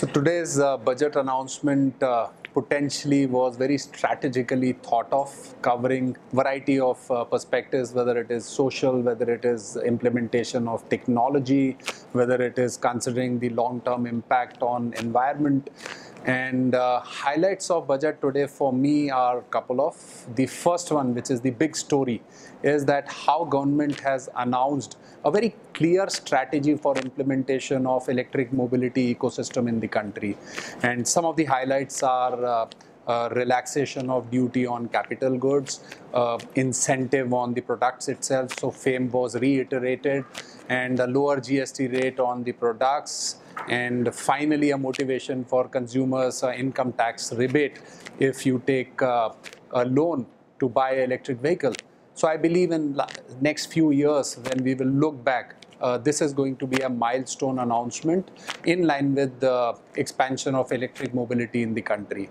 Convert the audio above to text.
So today's uh, budget announcement uh, potentially was very strategically thought of, covering variety of uh, perspectives, whether it is social, whether it is implementation of technology, whether it is considering the long-term impact on environment. And uh, highlights of budget today for me are a couple of. The first one, which is the big story, is that how government has announced a very clear strategy for implementation of electric mobility ecosystem in the country. And some of the highlights are uh, uh, relaxation of duty on capital goods, uh, incentive on the products itself. So FAME was reiterated, and a lower GST rate on the products, and finally a motivation for consumers uh, income tax rebate if you take uh, a loan to buy an electric vehicle. So I believe in next few years when we will look back, uh, this is going to be a milestone announcement in line with the expansion of electric mobility in the country.